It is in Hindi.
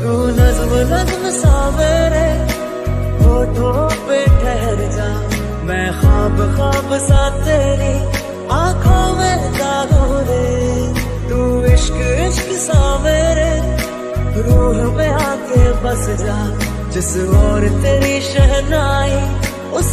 तू नज्म नज्म सा मेरे होठों पे ठहर जा। मैं ख्वाब ख्वाब सा तेरी आँखों में दागो रे। तू इश्क इश्क सा मेरे रूह में आके बस जा। जिस और तेरी शहनाई, उस